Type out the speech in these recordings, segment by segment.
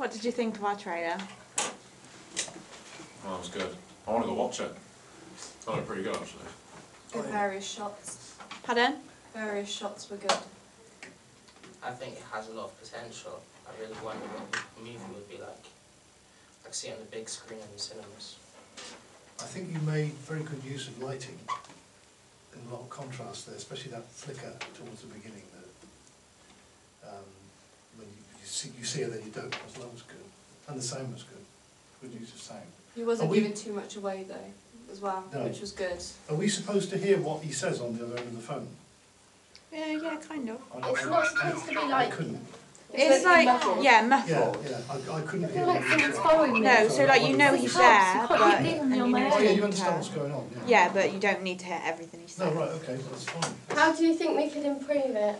What did you think of our trailer? Well, that was good. I want to go watch it. That looked pretty good actually. Good various shots. Pardon? Various shots were good. I think it has a lot of potential. I really wonder what the movie would be like. I could see it on the big screen in the cinemas. I think you made very good use of lighting and a lot of contrast there, especially that flicker towards the beginning that um, when you, you see you see it then you don't. That was good. And the sound was good. Good use of sound. He wasn't Are we- giving too much away though, as well, No. which was good. Are we supposed to hear what he says on the other end of the phone? Yeah, yeah, kind of. I- It's I- not supposed to be I like- couldn't. It's like, muffled. yeah, Yeah, muffled. yeah, I, I couldn't I hear feel what like he someone's said. following me. No, so like you know he's there, helps, but and you know Oh yeah, you understand what's going on, yeah. Yeah, but you don't need to hear everything he says. No, right, okay, that's fine. How do you think we could improve it?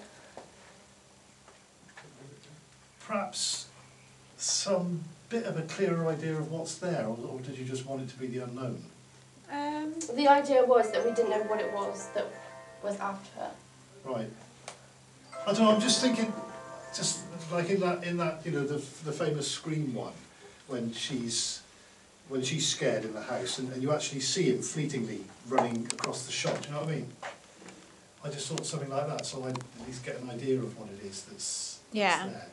Perhaps some bit of a clearer idea of what's there, or, or did you just want it to be the unknown? Um, The idea was that we didn't know what it was that was after. Her. Right. I don't know, I'm just thinking, just like in that, in that, you know, the, the famous Scream one, when she's, when she's scared in the house, and, and you actually see him fleetingly running across the shop. do you know what I mean? I just thought something like that, so I at least get an idea of what it is that's, that's Yeah. there.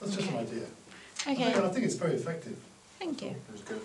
That's just an Okay. idea. I think, okay, I think it's very effective. thank you. It was good.